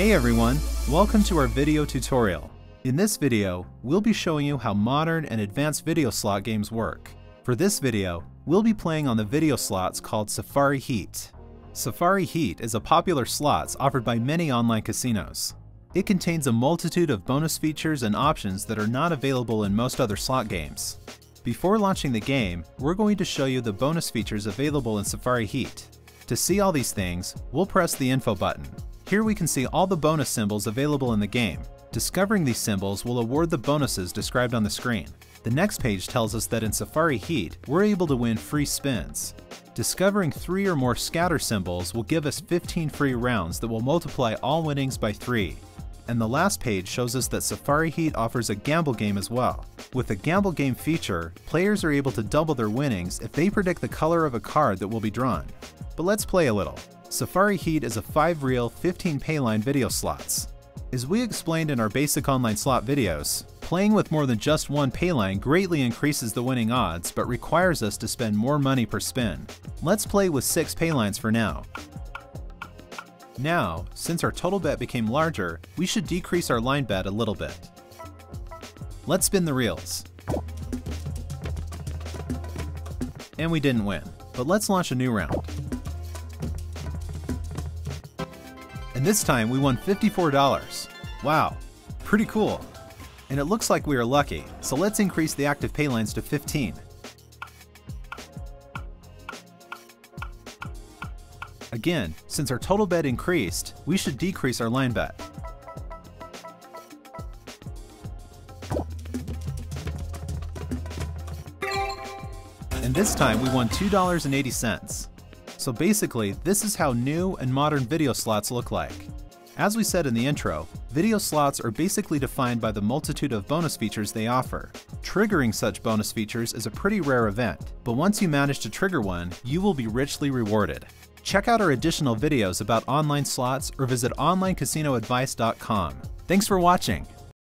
Hey everyone, welcome to our video tutorial. In this video, we'll be showing you how modern and advanced video slot games work. For this video, we'll be playing on the video slots called Safari Heat. Safari Heat is a popular slots offered by many online casinos. It contains a multitude of bonus features and options that are not available in most other slot games. Before launching the game, we're going to show you the bonus features available in Safari Heat. To see all these things, we'll press the info button. Here we can see all the bonus symbols available in the game. Discovering these symbols will award the bonuses described on the screen. The next page tells us that in Safari Heat, we're able to win free spins. Discovering three or more scatter symbols will give us 15 free rounds that will multiply all winnings by three. And the last page shows us that Safari Heat offers a gamble game as well. With the gamble game feature, players are able to double their winnings if they predict the color of a card that will be drawn. But let's play a little. Safari Heat is a 5 reel, 15 payline video slots. As we explained in our basic online slot videos, playing with more than just one payline greatly increases the winning odds but requires us to spend more money per spin. Let's play with 6 paylines for now. Now, since our total bet became larger, we should decrease our line bet a little bit. Let's spin the reels. And we didn't win, but let's launch a new round. And this time we won $54. Wow, pretty cool. And it looks like we are lucky, so let's increase the active paylines to 15. Again, since our total bet increased, we should decrease our line bet. And this time we won $2.80. So basically, this is how new and modern video slots look like. As we said in the intro, video slots are basically defined by the multitude of bonus features they offer. Triggering such bonus features is a pretty rare event, but once you manage to trigger one, you will be richly rewarded. Check out our additional videos about online slots or visit onlinecasinoadvice.com. Thanks for watching!